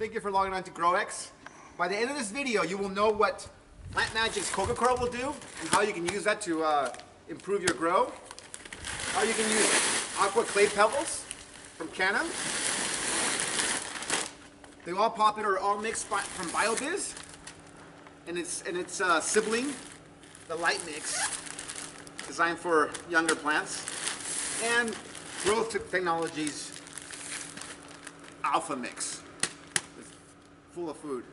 Thank you for logging on to Growex. By the end of this video, you will know what Plant Magic's Coco Coir will do and how you can use that to uh, improve your grow. How you can use Aqua Clay Pebbles from Canna. The all popular all mix bi- from Bio-Bizz. And it's, and its uh, sibling, the Light Mix, designed for younger plants. And Growth Technologies Alpha Mix. Full of food.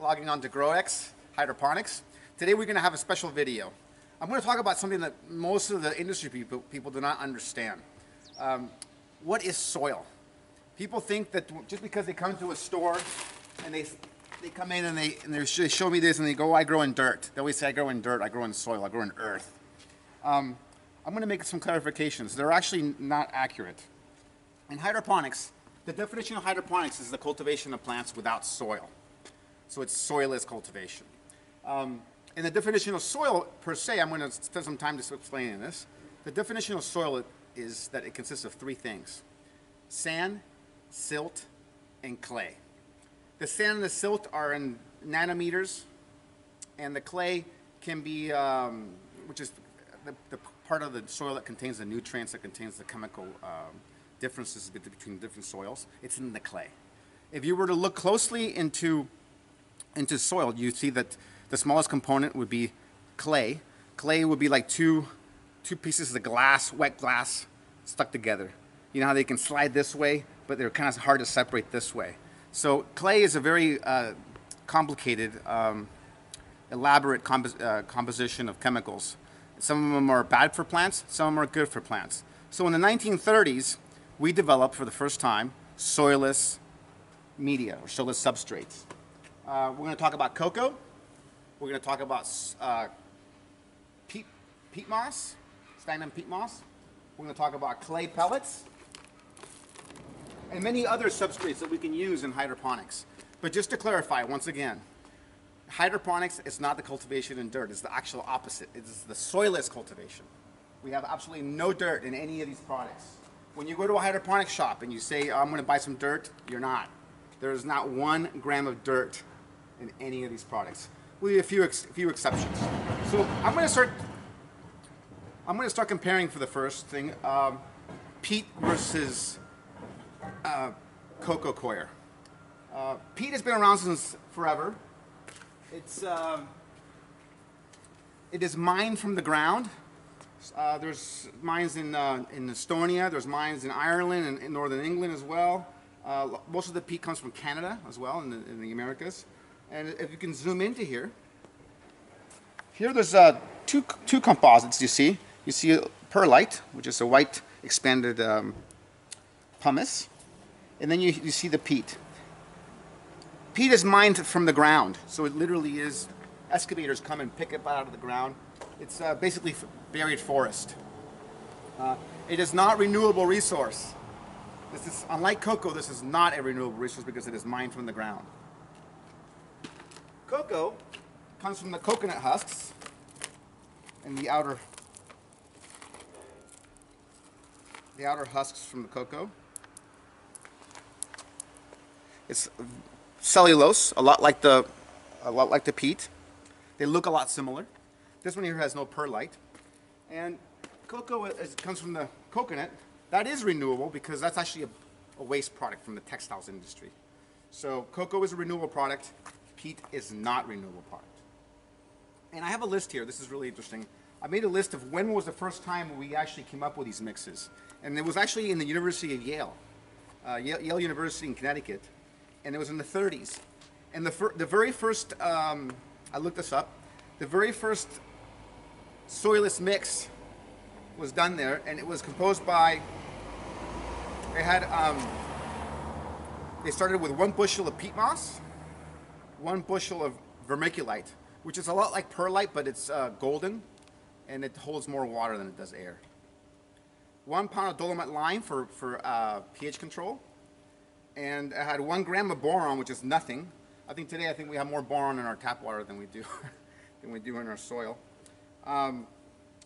Logging on to Growex Hydroponics. Today we're going to have a special video. I'm going to talk about something that most of the industry people, people do not understand. Um, what is soil? People think that just because they come to a store and they, they come in and they, and they show me this and they go, "Oh, I grow in dirt. They always say, I grow in dirt, I grow in soil, I grow in earth. Um, I'm going to make some clarifications. They're actually not accurate. In hydroponics, the definition of hydroponics is the cultivation of plants without soil. So it's soilless cultivation. Um, and the definition of soil per se, I'm going to spend some time just explaining this. The definition of soil is that it consists of three things sand, silt, and clay. The sand and the silt are in nanometers, and the clay can be, um, which is the, the part of the soil that contains the nutrients, that contains the chemical um, differences between different soils, it's in the clay. If you were to look closely into into soil, you see that the smallest component would be clay. Clay would be like two, two pieces of glass, wet glass, stuck together. You know how they can slide this way, but they're kind of hard to separate this way. So clay is a very uh, complicated, um, elaborate uh, composition of chemicals. Some of them are bad for plants, some of them are good for plants. So in the 1930s, we developed for the first time soilless media or soilless substrates. Uh, we're going to talk about cocoa. We're going to talk about uh, peat, peat moss, sphagnum peat moss. We're going to talk about clay pellets and many other substrates that we can use in hydroponics. But just to clarify, once again, hydroponics is not the cultivation in dirt. It's the actual opposite. It's the soilless cultivation. We have absolutely no dirt in any of these products. When you go to a hydroponic shop and you say, I'm going to buy some dirt, you're not. There's not one gram of dirt in any of these products, with a few, ex- few exceptions. So I'm going to start. I'm going to start comparing for the first thing, um, peat versus uh, coco coir. Uh, peat has been around since forever. It's um, it is mined from the ground. Uh, there's mines in, uh, in Estonia, there's mines in Ireland and in northern England as well. Uh, most of the peat comes from Canada as well, in the, in the Americas. And if you can zoom into here, here there's uh, two, two composites you see. You see perlite, which is a white expanded um, pumice, and then you, you see the peat. Peat is mined from the ground, so it literally is, excavators come and pick it out of the ground. It's uh, basically buried forest. Uh, it is not renewable resource. This is, unlike cocoa, this is not a renewable resource because it is mined from the ground. Cocoa comes from the coconut husks and the outer the outer husks from the cocoa. It's cellulose, a lot like the a lot like the peat. They look a lot similar. This one here has no perlite. And cocoa is, comes from the coconut. That is renewable because that's actually a, a waste product from the textiles industry. So cocoa is a renewable product. Peat is not renewable product. And I have a list here. This is really interesting. I made a list of when was the first time we actually came up with these mixes. And it was actually in the University of Yale, uh, Yale, Yale University in Connecticut. And it was in the 30s. And the, the very first, um, I looked this up, the very first soilless mix was done there. And it was composed by, they had um, they started with one bushel of peat moss, one bushel of vermiculite, which is a lot like perlite, but it's uh, golden, and it holds more water than it does air. One pound of dolomite lime for, for uh, pH control, and I had one gram of boron, which is nothing. I think today I think we have more boron in our tap water than we do than we do in our soil. Um,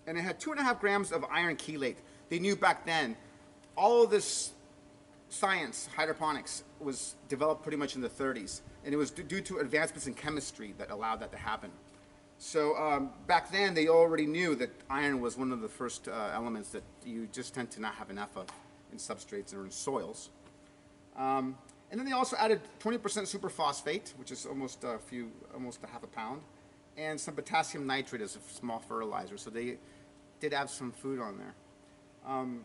and it had two and a half grams of iron chelate. They knew back then all of this science, hydroponics, was developed pretty much in the 30s, and it was due to advancements in chemistry that allowed that to happen. So um, back then, they already knew that iron was one of the first uh, elements that you just tend to not have enough of in substrates or in soils. Um, and then they also added 20% superphosphate, which is almost a few, almost a half a pound, and some potassium nitrate as a small fertilizer. So they did have some food on there. Um,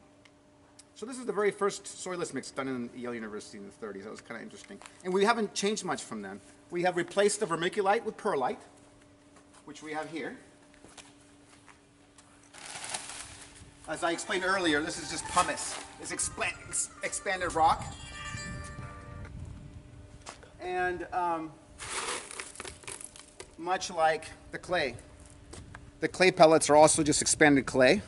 so this is the very first soilless mix done in Yale University in the 30s. That was kind of interesting. And we haven't changed much from then. We have replaced the vermiculite with perlite, which we have here. As I explained earlier, this is just pumice. It's ex expanded rock. And um, much like the clay, the clay pellets are also just expanded clay.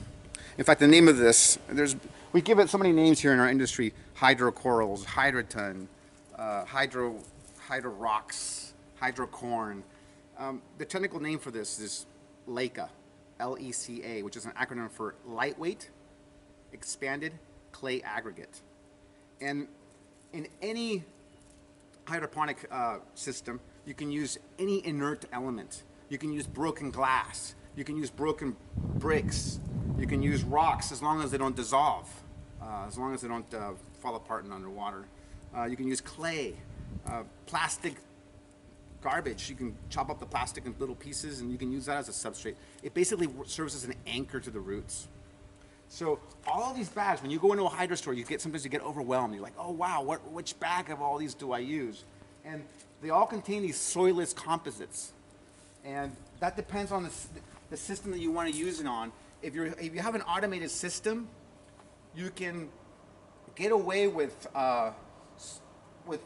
In fact, the name of this, there's, we give it so many names here in our industry, hydrocorals, hydroton, uh, hydro, hydro rocks, hydrocorn. Um, the technical name for this is LECA, L-E-C-A, which is an acronym for lightweight, expanded clay aggregate. And in any hydroponic uh, system, you can use any inert element. You can use broken glass. You can use broken bricks. You can use rocks as long as they don't dissolve, uh, as long as they don't uh, fall apart and underwater. Uh, you can use clay, uh, plastic garbage. You can chop up the plastic in little pieces and you can use that as a substrate. It basically serves as an anchor to the roots. So all of these bags, when you go into a hydro store, you get sometimes you get overwhelmed. You're like, oh wow, what, which bag of all these do I use? And they all contain these soilless composites. And that depends on the, the system that you want to use it on. If, you're, if you have an automated system, you can get away with, uh, with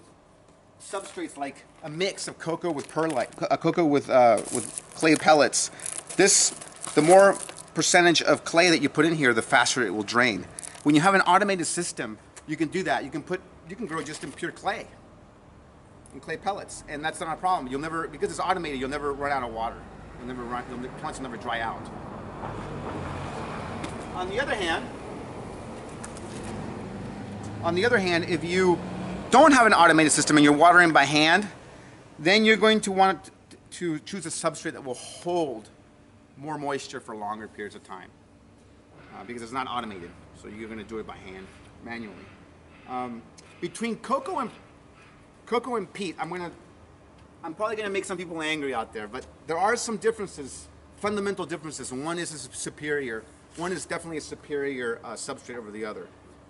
substrates like a mix of cocoa with perlite, uh, cocoa with, uh, with clay pellets. This, the more percentage of clay that you put in here, the faster it will drain. When you have an automated system, you can do that. You can put, you can grow just in pure clay and clay pellets, and that's not a problem. You'll never, because it's automated, you'll never run out of water. You'll never run, the plants will never dry out. On the other hand, on the other hand, if you don't have an automated system and you're watering by hand, then you're going to want to choose a substrate that will hold more moisture for longer periods of time uh, because it's not automated. So you're going to do it by hand, manually. Um, between cocoa and cocoa and peat, I'm going to I'm probably going to make some people angry out there, but there are some differences, fundamental differences. One is superior. One is definitely a superior uh, substrate over the other.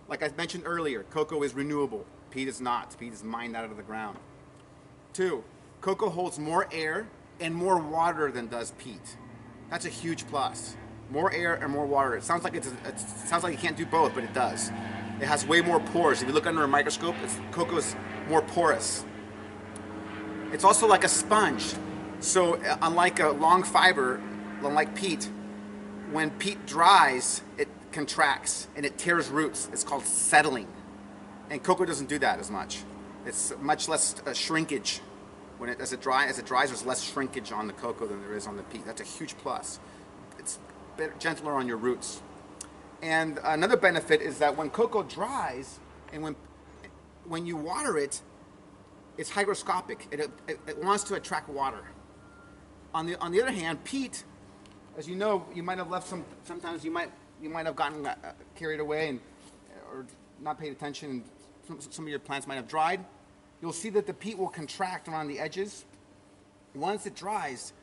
Like I mentioned earlier, cocoa is renewable. Peat is not. Peat is mined out of the ground. Two, cocoa holds more air and more water than does peat. That's a huge plus. More air and more water. It sounds like it's, it sounds like you can't do both, but it does. It has way more pores. If you look under a microscope, it's, cocoa is more porous. It's also like a sponge. So uh, unlike a long fiber, unlike peat, when peat dries, it contracts and it tears roots. It's called settling. And cocoa doesn't do that as much. It's much less uh, shrinkage. When it, as, it dry, as it dries, there's less shrinkage on the cocoa than there is on the peat. That's a huge plus. It's gentler on your roots. And another benefit is that when cocoa dries and when, when you water it, it's hygroscopic. It, it, it wants to attract water. On the, on the other hand, peat, as you know, you might have left some, sometimes you might, you might have gotten uh, carried away and, or not paid attention some, some of your plants might have dried. You'll see that the peat will contract around the edges. Once it dries,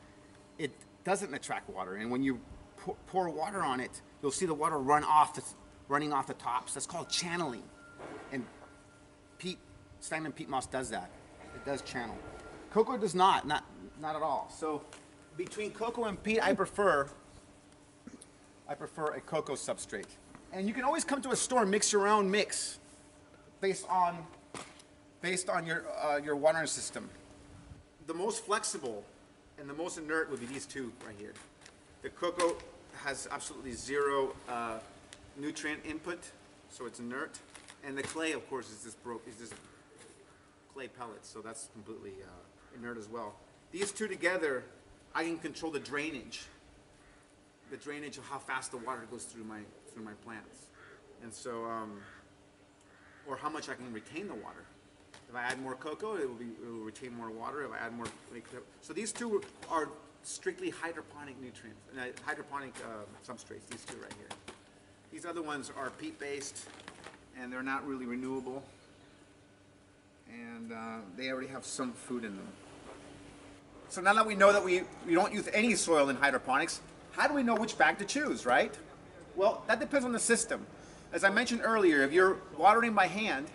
it doesn't attract water. And when you pour, pour water on it, you'll see the water run off the, running off the tops. That's called channeling. And peat, sphagnum peat moss does that. It does channel. Cocoa does not, not, not at all. So between cocoa and peat, I prefer, I prefer a cocoa substrate. And you can always come to a store and mix your own mix based on based on your, uh, your watering system. The most flexible and the most inert would be these two right here. The cocoa has absolutely zero uh, nutrient input, so it's inert. And the clay, of course, is just broke, is just clay pellets, so that's completely uh, inert as well. These two together, I can control the drainage, the drainage of how fast the water goes through my through my plants, and so um, or how much I can retain the water. If I add more cocoa, it will be it will retain more water. If I add more, so these two are strictly hydroponic nutrients, uh, hydroponic uh, substrates. These two right here. These other ones are peat based, and they're not really renewable and uh, they already have some food in them. So now that we know that we, we don't use any soil in hydroponics, how do we know which bag to choose, right? Well, that depends on the system. As I mentioned earlier, if you're watering by hand,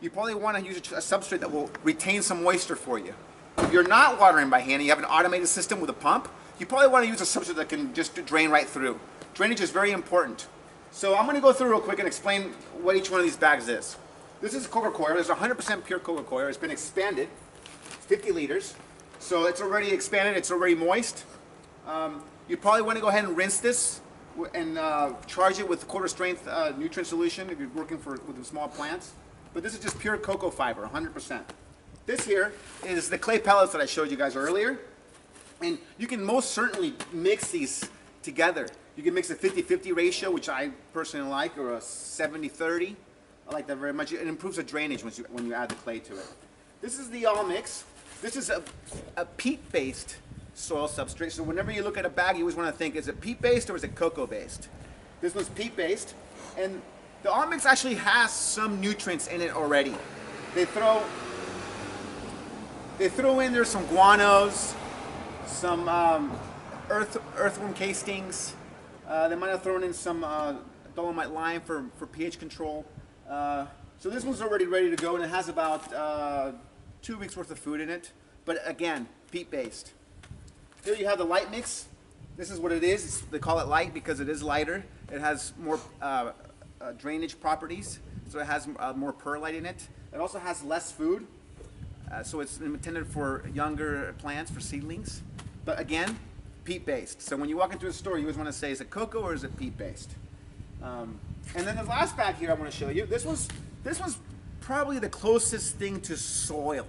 you probably want to use a substrate that will retain some moisture for you. If you're not watering by hand and you have an automated system with a pump, you probably want to use a substrate that can just drain right through. Drainage is very important. So I'm going to go through real quick and explain what each one of these bags is. This is coco coir. It's 100% pure coco coir. It's been expanded, 50 liters. So it's already expanded. It's already moist. Um, you probably want to go ahead and rinse this and uh, charge it with quarter strength uh, nutrient solution if you're working for with small plants. But this is just pure cocoa fiber, 100%. This here is the clay pellets that I showed you guys earlier. And you can most certainly mix these together. You can mix a 50-50 ratio, which I personally like, or a 70-30. I like that very much. It improves the drainage once you, when you add the clay to it. This is the all mix. This is a, a peat-based soil substrate. So whenever you look at a bag, you always want to think, is it peat-based or is it cocoa-based? This one's peat-based. And the all mix actually has some nutrients in it already. They throw, they throw in there some guanos, some um, earth, earthworm castings. Uh, they might have thrown in some uh, dolomite lime for, for pH control. Uh, so this one's already ready to go and it has about uh, two weeks worth of food in it. But again, peat based. Here you have the light mix. This is what it is. It's, they call it light because it is lighter. It has more uh, uh drainage properties, so it has uh, more perlite in it. It also has less food, so it's intended for younger plants, for seedlings. But again, peat based. So when you walk into a store, you always want to say, is it cocoa or is it peat based? Um, and then the last bag here I want to show you, this was, this was probably the closest thing to soil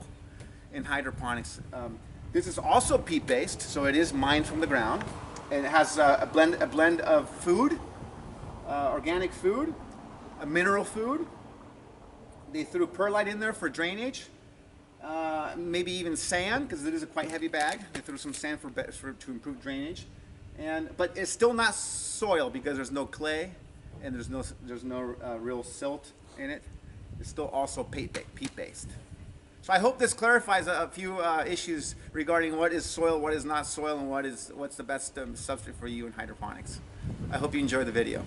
in hydroponics. Um, this is also peat based, so it is mined from the ground. And it has uh, a, blend, a blend of food, uh, organic food, a mineral food. They threw perlite in there for drainage. Uh, maybe even sand, because it is a quite heavy bag. They threw some sand for, for, to improve drainage. And, but it's still not soil because there's no clay and there's no there's no uh, real silt in it. It's still also peat, peat based. So I hope this clarifies a, a few uh, issues regarding what is soil, what is not soil, and what is what's the best um, substrate for you in hydroponics. I hope you enjoy the video.